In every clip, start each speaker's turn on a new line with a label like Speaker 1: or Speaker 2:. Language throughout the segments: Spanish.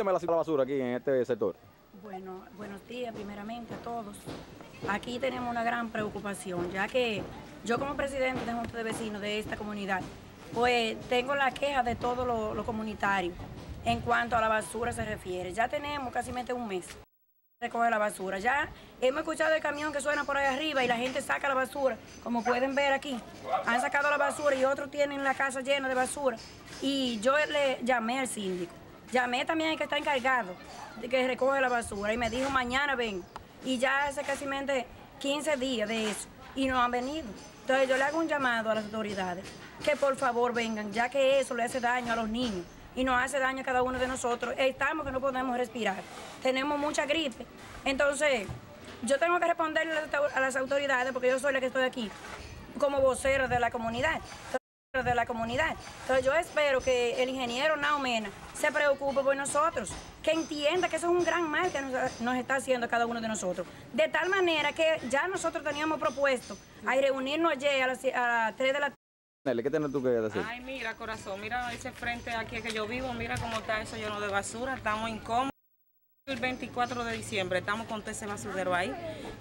Speaker 1: Cuénteme la basura aquí en este sector.
Speaker 2: Bueno, buenos días primeramente a todos. Aquí tenemos una gran preocupación, ya que yo como presidente de Junta de Vecinos de esta comunidad, pues tengo la queja de todos los comunitarios en cuanto a la basura se refiere. Ya tenemos casi un mes recoge la basura. Ya hemos escuchado el camión que suena por ahí arriba y la gente saca la basura, como pueden ver aquí. Han sacado la basura y otros tienen la casa llena de basura. Y yo le llamé al síndico. Llamé también al que está encargado de que recoge la basura y me dijo mañana ven. Y ya hace casi 15 días de eso y no han venido. Entonces yo le hago un llamado a las autoridades que por favor vengan, ya que eso le hace daño a los niños y nos hace daño a cada uno de nosotros. Estamos que no podemos respirar. Tenemos mucha gripe. Entonces, yo tengo que responderle a las autoridades porque yo soy la que estoy aquí como vocera de la comunidad de la comunidad. Entonces yo espero que el ingeniero Naomena se preocupe por nosotros, que entienda que eso es un gran mal que nos, está haciendo cada uno de nosotros. De tal manera que ya nosotros teníamos propuesto a reunirnos ayer a las, a las 3 de la tarde
Speaker 1: ¿Qué tienes tú que decir?
Speaker 3: Ay, mira, corazón, mira ese frente aquí que yo vivo, mira cómo está eso lleno de basura, estamos incómodos. El 24 de diciembre estamos con ese basurero ahí.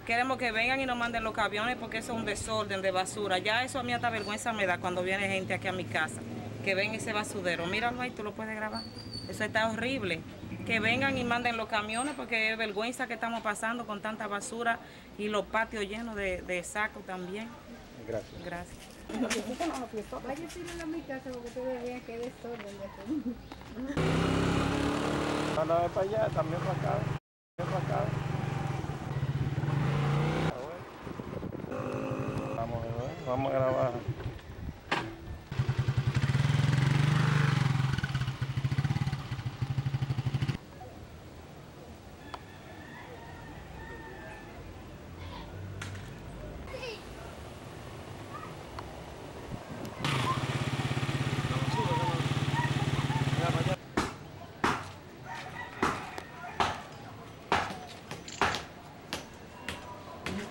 Speaker 3: Queremos que vengan y nos manden los camiones porque eso es un desorden de basura. Ya eso a mí hasta vergüenza me da cuando viene gente aquí a mi casa. Que ven ese basurero. Míralo ahí, tú lo puedes grabar. Eso está horrible. Que vengan y manden los camiones porque es vergüenza que estamos pasando con tanta basura y los patios llenos de, de saco también.
Speaker 1: Gracias.
Speaker 3: Gracias.
Speaker 4: Vaya a mi casa porque ustedes vean que desorden
Speaker 5: Anda de para allá, también para acá. También para acá. Vamos, vamos a grabar.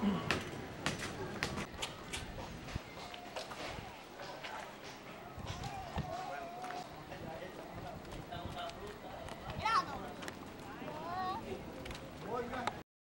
Speaker 5: 嗯。